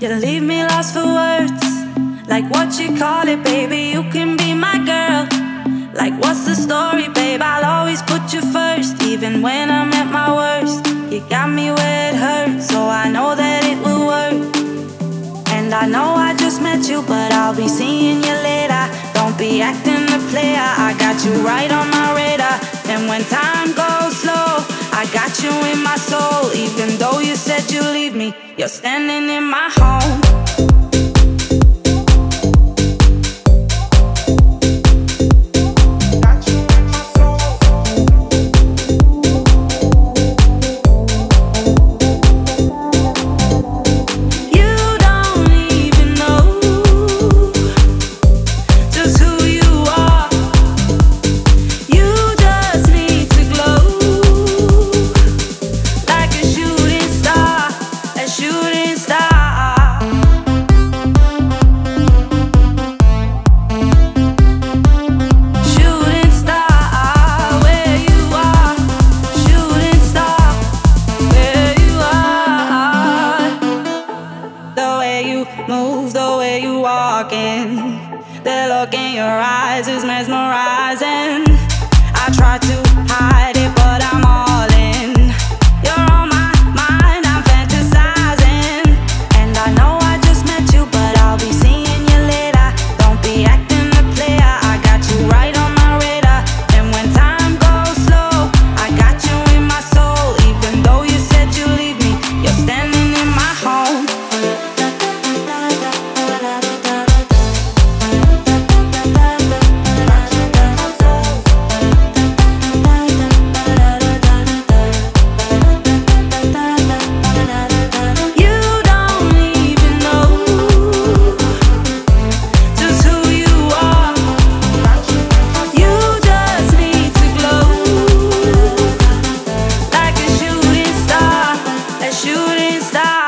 You leave me lost for words. Like what you call it, baby, you can be my girl. Like what's the story, babe? I'll always put you first, even when I'm at my worst. You got me where it hurts, so I know that it will work. And I know I just met you, but I'll be seeing you later. Don't be acting the player, I got you right on my radar. And when time goes slow, I got you in my soul. Even though you said you leave me, you're standing in my home. Move, the way you walk in. the look in your eyes is mesmerizing. I try to morning star.